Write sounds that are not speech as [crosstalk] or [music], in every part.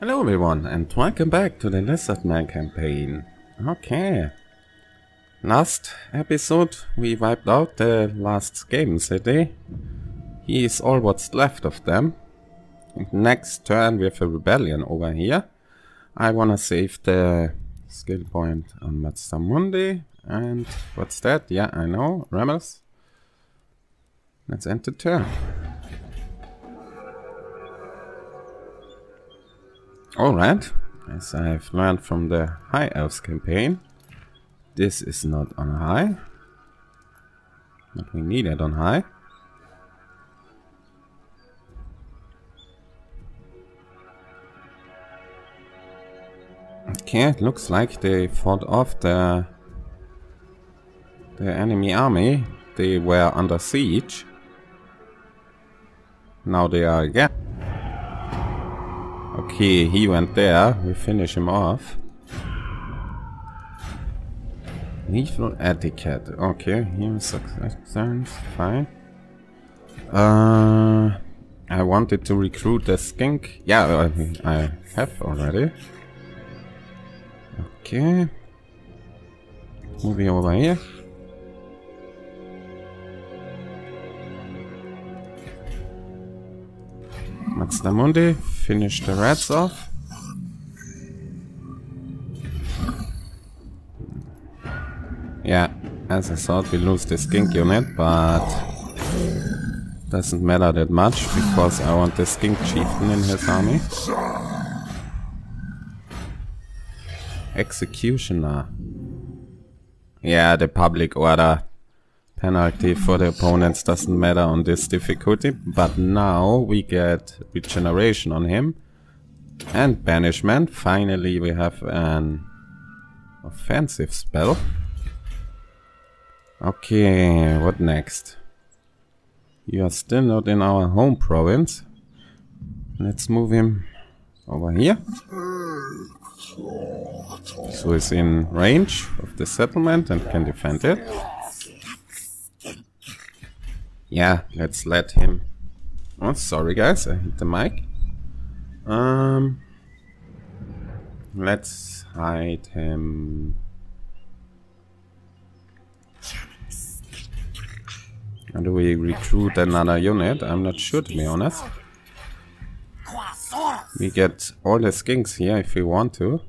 Hello everyone and welcome back to the Lizardman campaign. Okay. Last episode we wiped out the last Skaven eh, city. He is all what's left of them. Next turn we have a rebellion over here. I wanna save the skill point on Mazdamundi. And what's that? Yeah, I know. Rebels. Let's end the turn. Alright, as I've learned from the High Elves campaign, this is not on high. But we need it on high. Okay, it looks like they fought off the the enemy army. They were under siege. Now they are again. Okay, he went there. We finish him off. Lethal etiquette. Okay, here success. Fine. Uh, I wanted to recruit the skink. Yeah, I, I have already. Okay. Moving over here. Mazdamundi, finish the rats off. Yeah, as I thought we lose the skink unit, but doesn't matter that much because I want the skink chieftain in his army. Executioner. Yeah, the public order penalty for the opponents doesn't matter on this difficulty, but now we get regeneration on him and banishment. Finally we have an offensive spell. Okay, what next? You are still not in our home province. Let's move him over here. So he's in range of the settlement and can defend it. Yeah, let's let him... Oh, sorry guys, I hit the mic. Um, let's hide him... How do we recruit another unit? I'm not sure to be honest. We get all the skinks here if we want to.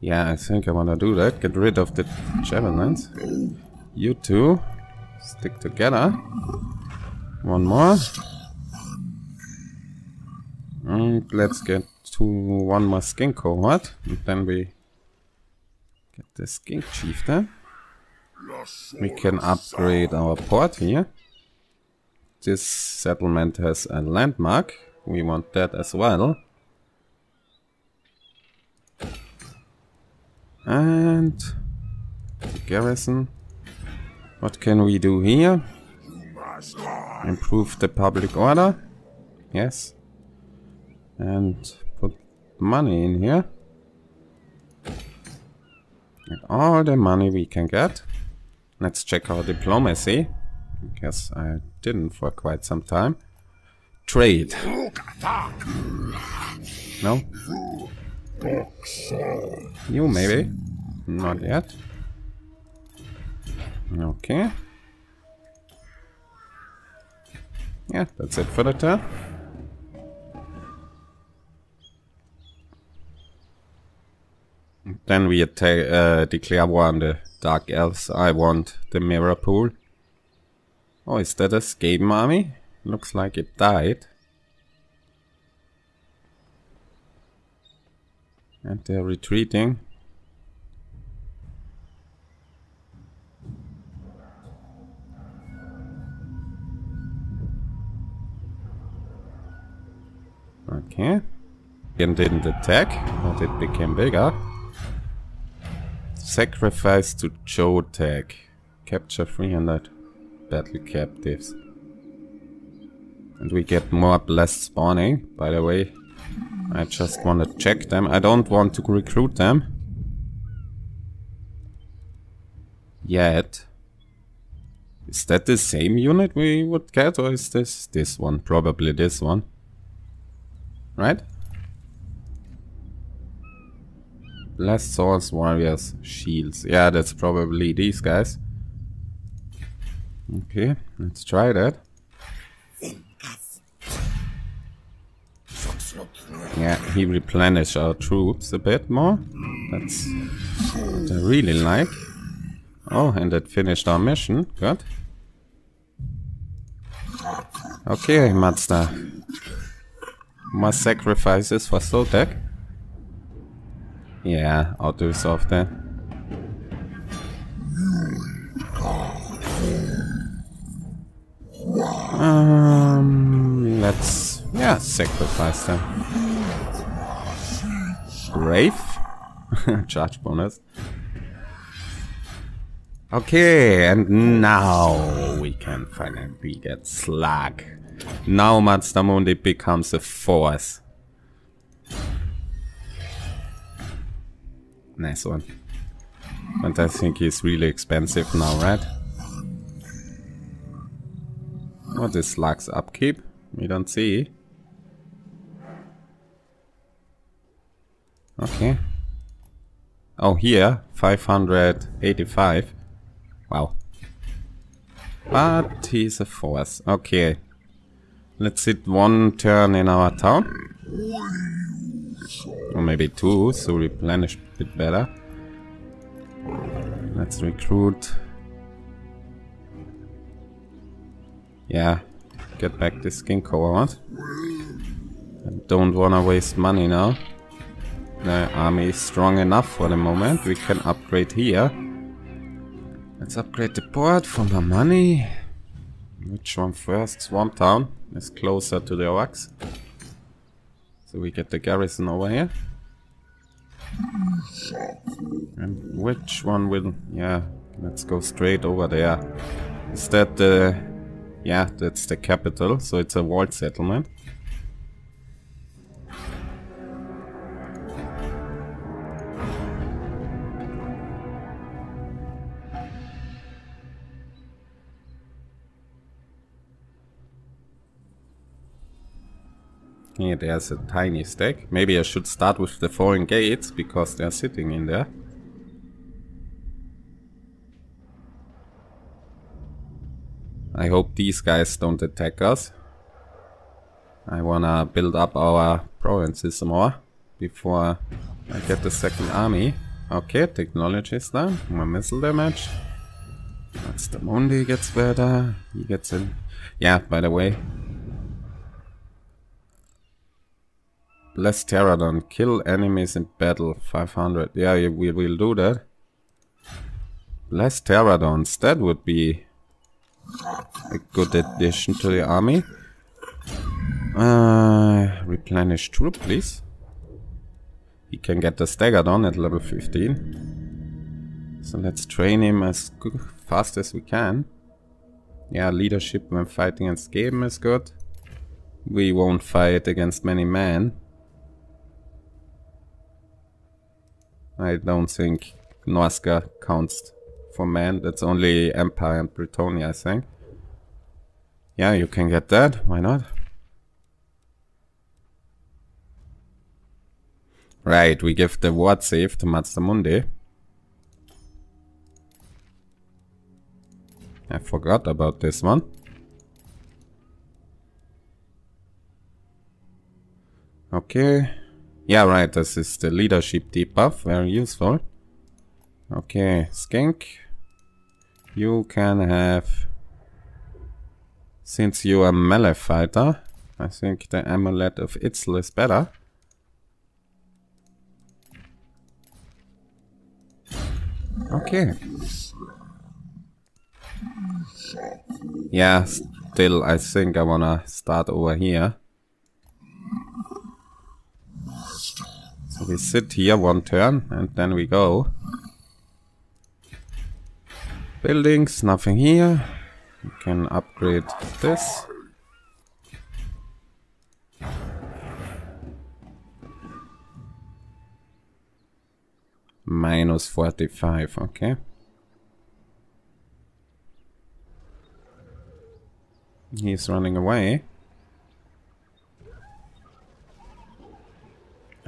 Yeah, I think I want to do that. Get rid of the javelins. You two stick together. One more. And let's get to one more skink cohort. And then we get the skink chieftain. We can upgrade our port here. This settlement has a landmark. We want that as well. And the garrison what can we do here? Improve the public order. Yes. And put money in here. And all the money we can get. Let's check our diplomacy. I Guess I didn't for quite some time. Trade. No? You maybe? Not yet. Okay. Yeah, that's it for the turn. Then we uh, declare war on the Dark Elves. I want the Mirror Pool. Oh, is that a Skaven army? Looks like it died. And they're retreating. Okay. Again didn't attack, but it became bigger. Sacrifice to Sotek. Capture 300 battle captives. And we get more blessed spawning, by the way. I just want to check them. I don't want to recruit them. Yet. Is that the same unit we would get or is this this one? Probably this one right? Less swords, warriors, shields. Yeah, that's probably these guys. Okay, let's try that. Yeah, he replenish our troops a bit more. That's what I really like. Oh, and that finished our mission. Good. Okay, Mazda. More sacrifices for Sotek. Yeah, I'll do soft then. Um, let's, yeah, sacrifice them. Brave? [laughs] Charge bonus. Okay, and now we can finally get Zlaaq. Now Mazdamundi becomes a force. Nice one. But I think he's really expensive now, right? What is Zlaaq's upkeep? We don't see. Okay. Oh, here, 585. Wow. But he's a force. Okay. Let's hit one turn in our town. Or maybe two, so replenish a bit better. Let's recruit. Yeah, get back the skink cohort. I don't wanna waste money now. The army is strong enough for the moment. We can upgrade here. Let's upgrade the port for more money. Which one first? Swamp Town is closer to the Orcs. So we get the garrison over here. And which one will... Yeah, let's go straight over there. Is that the... Yeah, that's the capital, so it's a walled settlement. Here there's a tiny stack. Maybe I should start with the foreign gates, because they're sitting in there. I hope these guys don't attack us. I wanna build up our provinces more before I get the second army. Okay, technology is done. More missile damage. Mazdamundi gets better. He gets in. Yeah, by the way, Less Pterodon. Kill enemies in battle. 500. Yeah, we will do that. Less Pterodons. That would be a good addition to the army. Uh, replenish troop, please. He can get the Stegadon at level 15. So let's train him as fast as we can. Yeah, leadership when fighting against game is good. We won't fight against many men. I don't think Norsca counts for man. That's only Empire and Bretonnia, I think. Yeah, you can get that. Why not? Right, we give the ward save to Mazdamundi. I forgot about this one. Okay. Yeah, right, this is the leadership debuff, very useful. Okay, Skink. You can have... Since you are melee fighter, I think the Amulet of Itzl is better. Okay. Yeah, still I think I wanna start over here. We sit here one turn and then we go. Buildings, nothing here. We can upgrade this. Minus 45, okay. He's running away.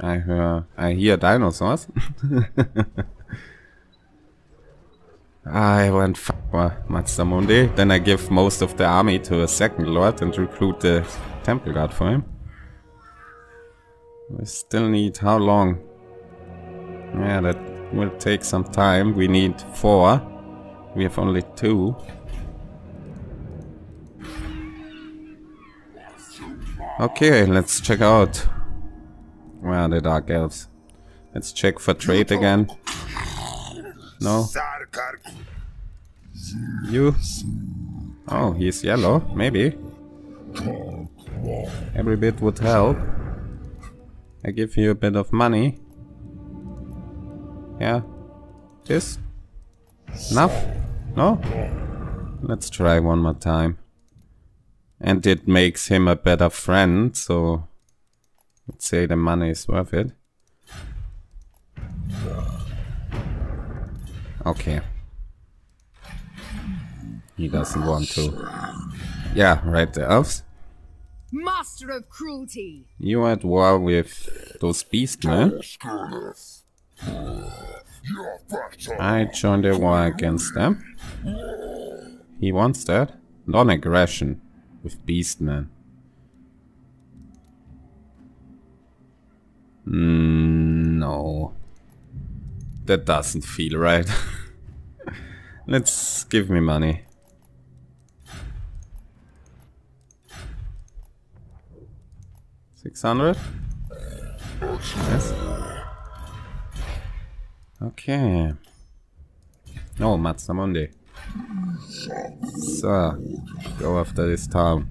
I hear, I hear dinosaurs. I went for uh, Mazdamundi. Then I give most of the army to a second lord and recruit the temple guard for him. We still need how long? Yeah, that will take some time. We need four. We have only two. Okay, let's check out where are the dark elves. Let's check for trade again. No. You? Oh, he's yellow. Maybe. Every bit would help. I give you a bit of money. Yeah. This? Enough? No? Let's try one more time. And it makes him a better friend, so... Let's say the money is worth it. Okay. He doesn't want to. Yeah, right, the elves. Master of cruelty. You at war with those beastmen? I joined a war against them. He wants that. Non-aggression with beastmen. Mm, no. That doesn't feel right. [laughs] Let's give me money. Six hundred? Yes. Okay. No, Mazdamundi. So, go after this town.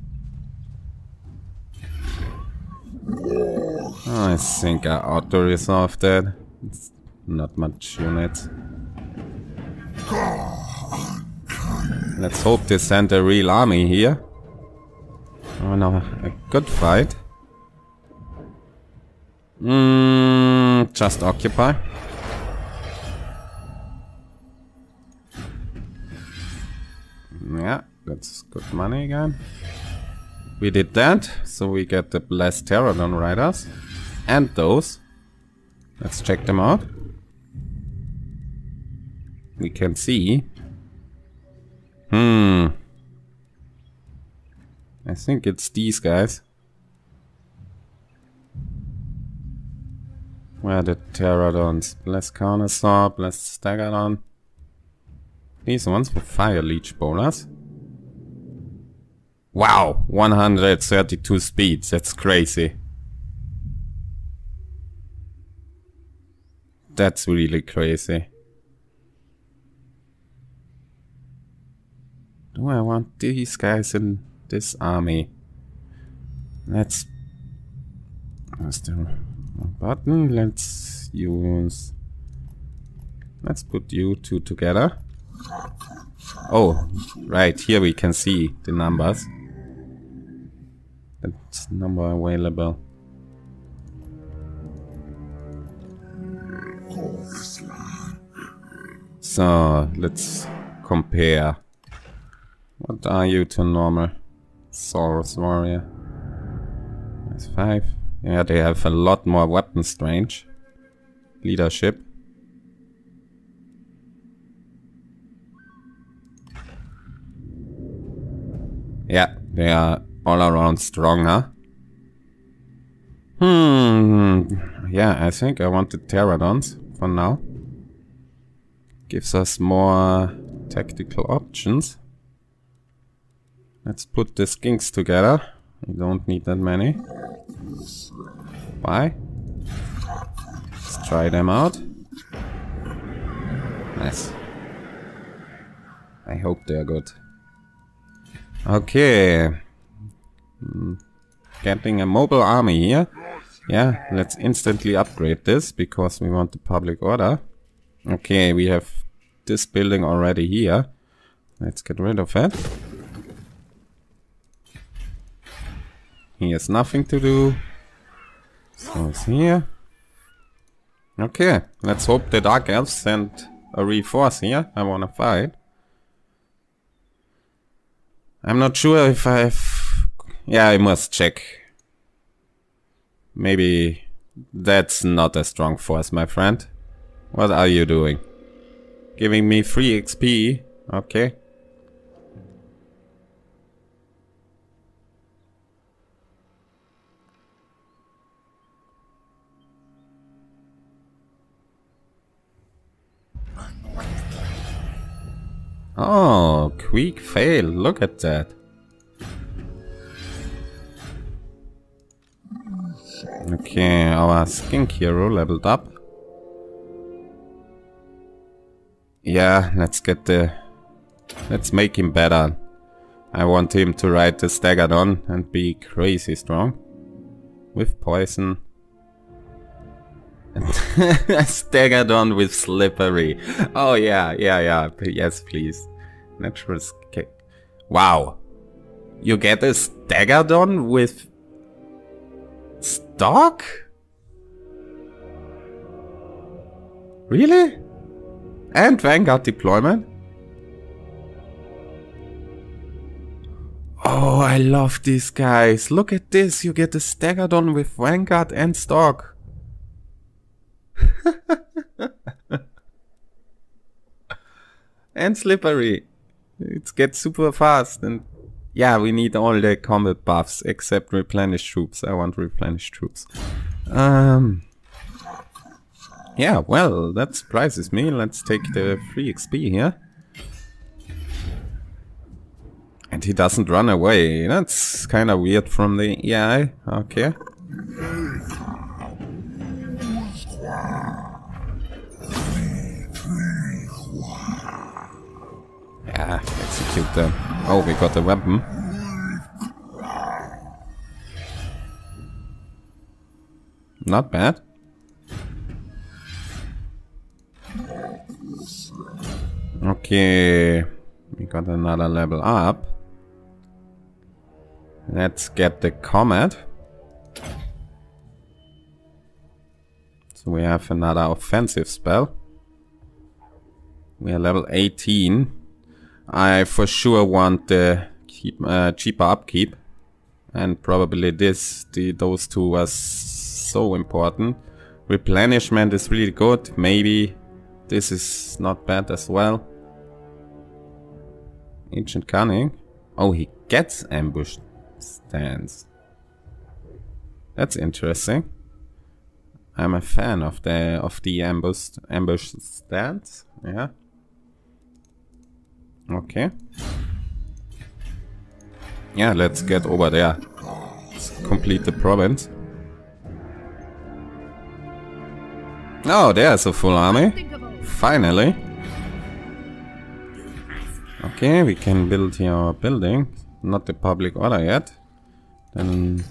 I think I auto-resolved that. It's not much units. Let's hope they send a real army here. Oh no, a good fight. Mm, just occupy. Yeah, that's good money again. We did that, so we get the Blessed Pterodon Riders. And those. Let's check them out. We can see. Hmm. I think it's these guys. Where are the Pterodons? Blessed Carnosaur, Blessed Stegadon. These ones with Fire Leech Bolas. Wow, 132 speeds, that's crazy. That's really crazy. Do I want these guys in this army? Let's... Where's the button? Let's use... Let's put you two together. Oh, right, here we can see the numbers. That's number available. So, let's compare. What are you to normal? Saurus Warrior. That's 5. Yeah, they have a lot more weapon range. Leadership. Yeah, they are all around strong, huh? Hmm. Yeah, I think I want the Pterodons for now. Gives us more tactical options. Let's put the skinks together. We don't need that many. Why? Let's try them out. Nice. I hope they're good. Okay. Hmm. Getting a mobile army here. Yeah, let's instantly upgrade this because we want the public order. Okay, we have this building already here. Let's get rid of it. He has nothing to do. So it's here. Okay, let's hope the Dark Elves send a reinforce here. I wanna fight. I'm not sure if I've... Yeah, I must check. Maybe That's not a strong force, my friend. What are you doing? Giving me free XP? Okay. Oh, quick fail. Look at that. Okay, our skink hero leveled up. Yeah, let's get the... Let's make him better. I want him to ride the Stegadon and be crazy strong. With poison. [laughs] Stegadon with slippery. Oh yeah, yeah, yeah. Yes, please. Natural kick. Wow. You get a Stegadon with stock? Really? And Vanguard deployment? Oh, I love these guys. Look at this. You get a Stegadon with Vanguard and stock. [laughs] and slippery. It gets super fast and yeah, we need all the combat buffs except replenish troops. I want replenish troops. Um, yeah, well, that surprises me. Let's take the free XP here. And he doesn't run away. That's kind of weird from the AI. Okay. Yeah, execute them. Oh, we got the weapon. Not bad. Okay, we got another level up. Let's get the Comet. So we have another offensive spell. We are level 18. I for sure want the keep, uh, cheaper upkeep. And probably this, the, those two are so important. Replenishment is really good. Maybe this is not bad as well. Ancient Cunning. Oh, he gets ambush stance. That's interesting. I'm a fan of the of the ambush ambush stance. Yeah. Okay. Yeah, let's get over there. Let's complete the province. Oh, there's a full army. Finally. Okay, we can build here our building. Not the public order yet. Then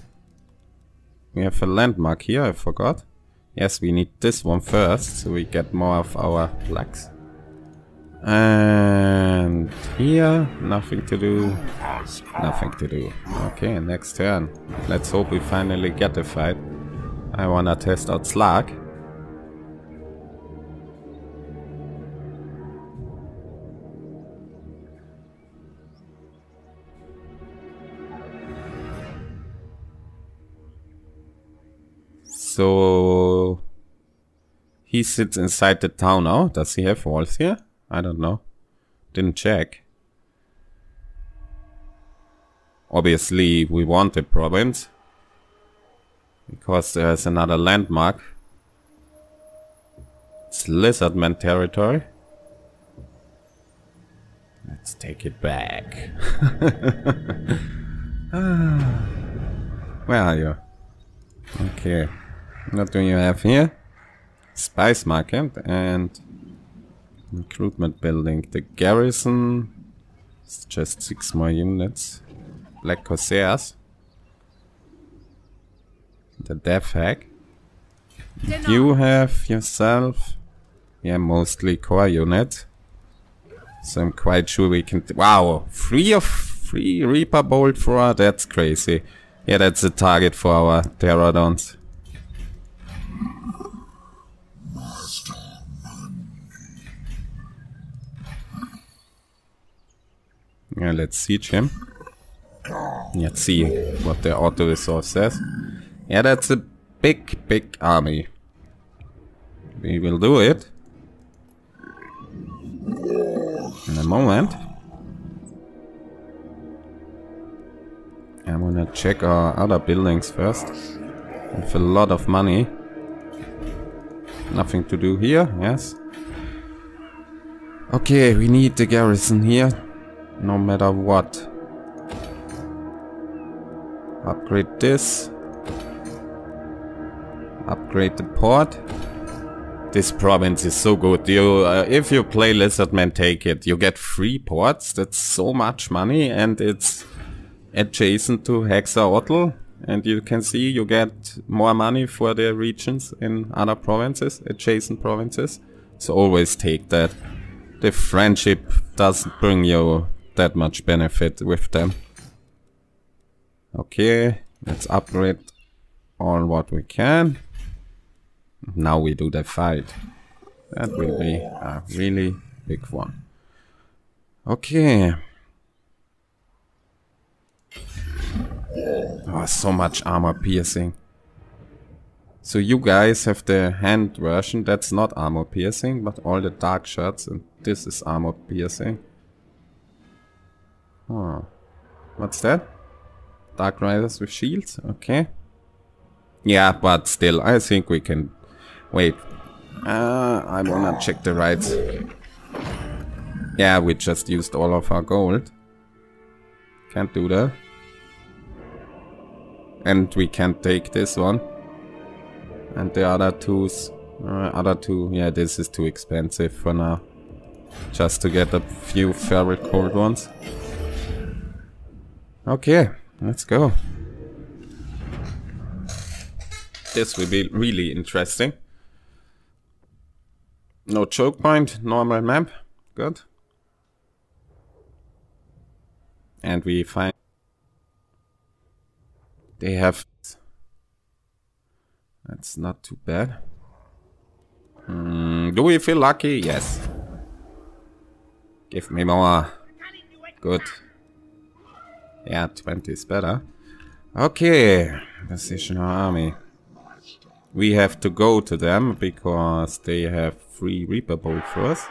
we have a landmark here, I forgot. Yes, we need this one first, so we get more of our blacks. And here, nothing to do. Nothing to do. Okay, next turn. Let's hope we finally get a fight. I wanna test out Zlaaq. So he sits inside the town now. Does he have walls here? I don't know. Didn't check. Obviously, we want a province. Because there's another landmark. It's Lizardman territory. Let's take it back. [laughs] Where are you? Okay. What do you have here? Spice market and recruitment building. The garrison is just six more units. Black Corsairs. The Death Hack. You have yourself, yeah, mostly core unit. So I'm quite sure we can. Wow, three of three Reaper Bolt for that's crazy. Yeah, that's a target for our Pterodons. Yeah, let's siege him. Let's see what the auto resource says. Yeah, that's a big, big army. We will do it. In a moment. I'm gonna check our other buildings first. With a lot of money. Nothing to do here, yes. Okay, we need the garrison here. No matter what. Upgrade this. Upgrade the port. This province is so good. You, uh, if you play Lizardman, take it. You get free ports. That's so much money, and it's adjacent to Hexaotl. And you can see you get more money for the regions in other provinces, adjacent provinces. So always take that. The friendship doesn't bring you that much benefit with them. Okay, let's upgrade all what we can. Now we do the fight. That will be a really big one. Okay. Oh, so much armor piercing. So you guys have the hand version, that's not armor piercing, but all the Darkshards and this is armor piercing. Oh. What's that? Dark Riders with shields? Okay. Yeah, but still, I think we can... Wait. Uh, I wanna check the rights. Yeah, we just used all of our gold. Can't do that. And we can't take this one. And the other two's... Uh, other two... Yeah, this is too expensive for now. Just to get a few Ferric gold ones. Okay, let's go. This will be really interesting. No choke point, normal map. Good. And we find they have that's not too bad. Mm, do we feel lucky? Yes. Give me more. Good. Yeah, 20 is better. Okay, our army. We have to go to them because they have free Reaper Bolt for us.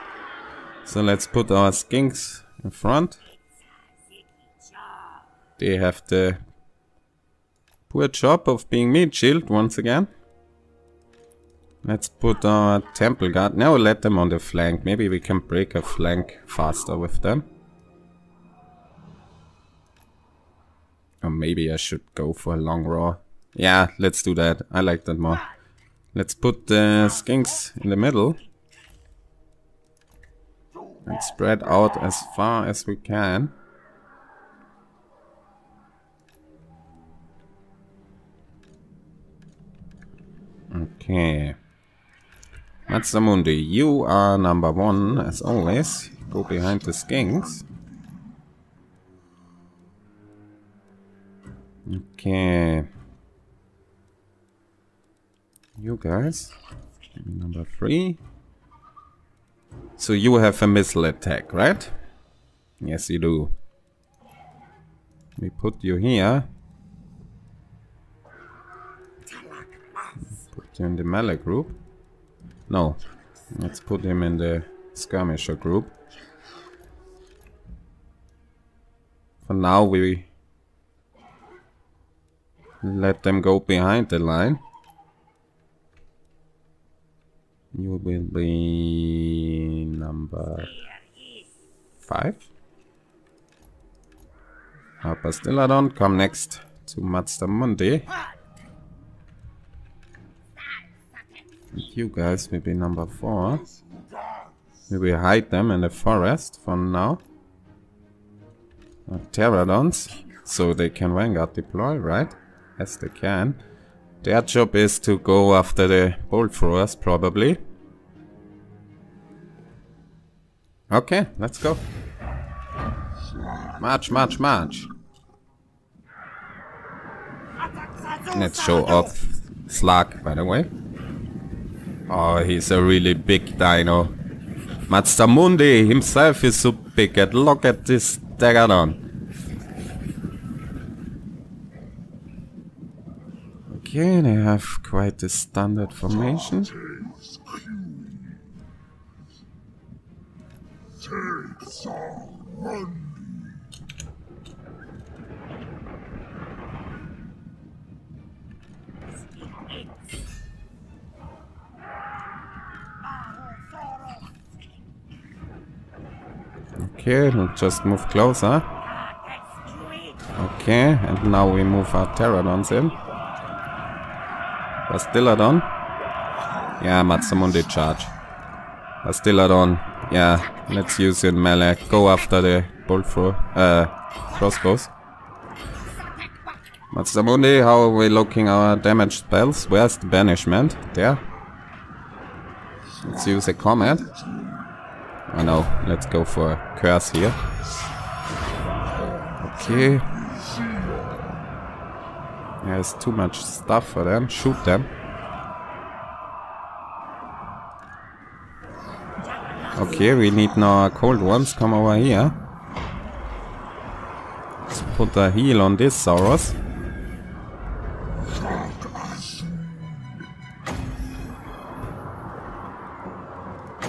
So let's put our skinks in front. They have the poor job of being meat shield once again. Let's put our temple guard. Now let them on the flank. Maybe we can break a flank faster with them. Or maybe I should go for a long roar. Yeah, let's do that. I like that more. Let's put the skinks in the middle. And spread out as far as we can. Okay. Mazdamundi, you are number one, as always. Go behind the skinks. Okay. You guys. Number three. So you have a missile attack, right? Yes, you do. We put you here. Put you in the melee group. No. Let's put him in the skirmisher group. For now we let them go behind the line. You will be number five. Harper come next to Mazda Mazdamundi. You guys will be number four. We will hide them in the forest for now. Uh, pterodons, so they can vanguard deploy, right? Yes, they can. Their job is to go after the bolt throwers, probably. Okay, let's go. March, march, march. Let's show off Zlaaq, by the way. Oh, he's a really big dino. Mazdamundi himself is so big, and look at this Dagadon. Okay, they have quite a standard formation. Okay, we'll just move closer. Okay, and now we move our Pterodons in. Bastiladon. Yeah, Mazdamundi charge. Bastiladon. Yeah, let's use it melee. Go after the bullthrow, uh, crossbows. Mazdamundi, how are we looking our damage spells? Where's the banishment? There. Let's use a comet. Oh no, let's go for a curse here. Okay. There's too much stuff for them. Shoot them. Okay, we need now cold ones. Come over here. Let's put a heal on this Saurus.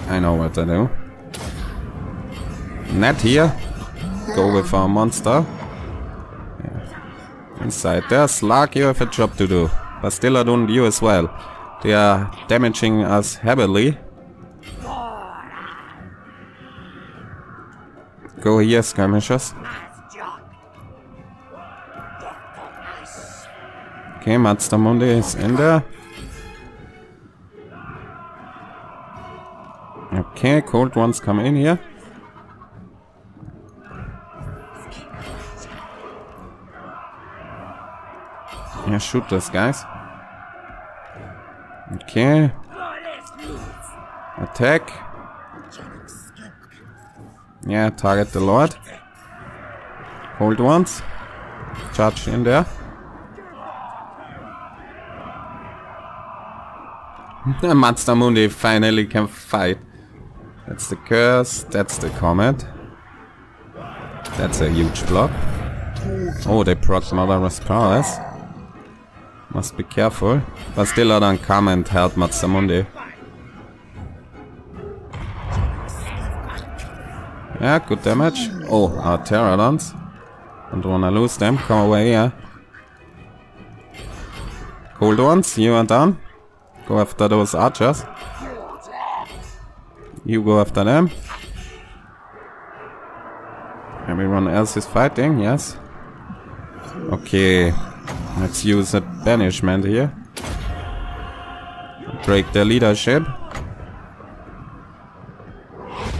I know what to do. Net here. Go with our monster. Inside There's Zlaaq, you have a job to do. but still, I don't you as well. They are damaging us heavily. Go here, skirmishers. Okay, Mazdamundi is in there. Okay, cold ones come in here. Yeah, shoot this, guys. Okay. Attack. Yeah, target the Lord. Hold once. Charge in there. [laughs] Mazdamundi finally can fight. That's the curse, that's the comet. That's a huge block. Oh, they proc Mother's Powers. Must be careful. But still I don't come and help Mazdamundi. Yeah, good damage. Oh, our Pterodons. Don't wanna lose them. Come away here. Cold ones, you are done. Go after those archers. You go after them. Everyone else is fighting, yes. Okay, let's use a banishment here. Break their leadership.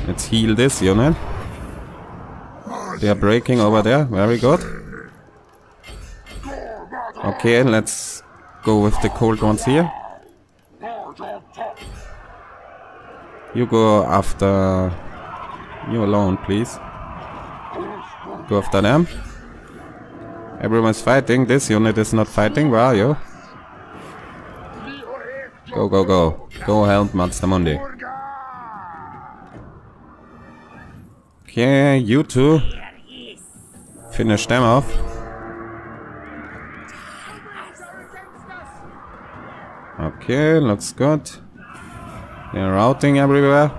Let's heal this unit. They are breaking over there, very good. Okay, let's go with the cold ones here. You go after... You alone, please. Go after them. Everyone's fighting. This unit is not fighting. Where are you? Go, go, go. Go help Mazdamundi. Okay, you two. Finish them off. Okay, looks good. They're routing everywhere.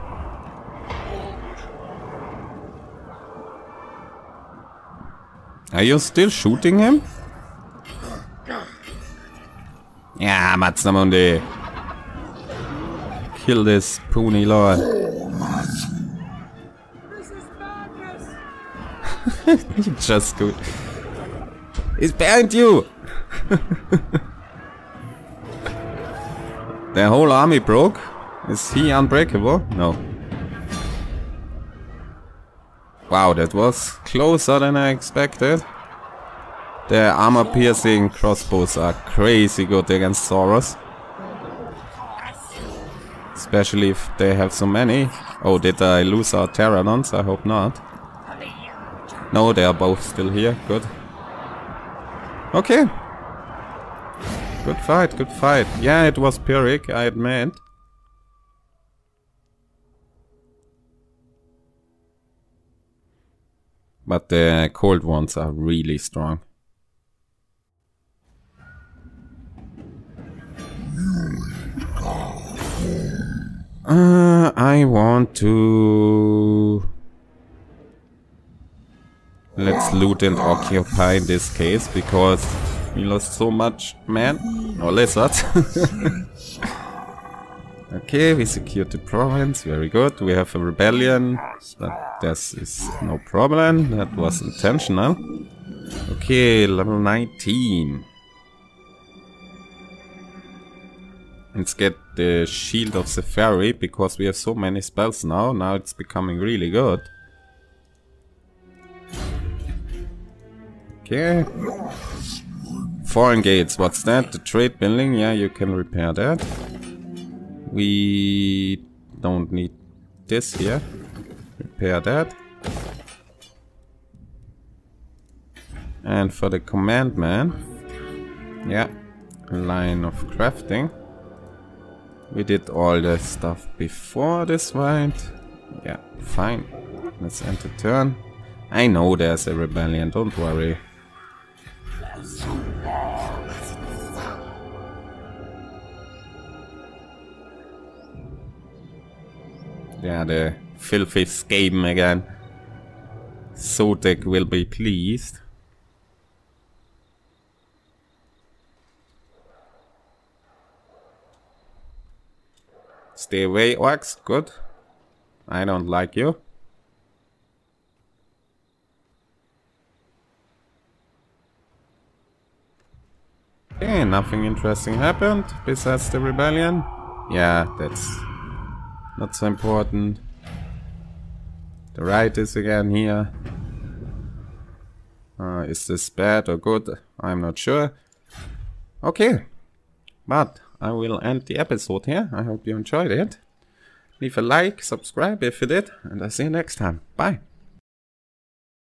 Are you still shooting him? Yeah, Mazdamundi. Kill this puny lord. [laughs] Just good. He's behind you! [laughs] the whole army broke? Is he unbreakable? No. Wow, that was closer than I expected. The armor-piercing crossbows are crazy good against Saurus. Especially if they have so many. Oh, did I lose our Pterodons? I hope not. No, they are both still here. Good. Okay. Good fight, good fight. Yeah, it was Pyrrhic, I admit. But the cold ones are really strong. Uh, I want to... Let's loot and occupy this case because we lost so much man or lizard okay, we secured the province, very good. We have a rebellion, but this is no problem, that was intentional. Okay, level 19. Let's get the Shield of the Fairy, because we have so many spells now, now it's becoming really good. Okay. Foreign gates, what's that? The trade building, yeah, you can repair that. We don't need this here. Repair that. And for the command man, yeah, line of crafting. We did all the stuff before this, right? Yeah, fine. Let's end the turn. I know there's a rebellion, don't worry. Yeah, the filthy game again. Sotek will be pleased. Stay away, orcs. Good. I don't like you. Okay, nothing interesting happened besides the rebellion. Yeah, that's not so important. The right is again here. Uh, is this bad or good? I'm not sure. Okay, but I will end the episode here. I hope you enjoyed it. Leave a like, subscribe if you did, and I'll see you next time. Bye.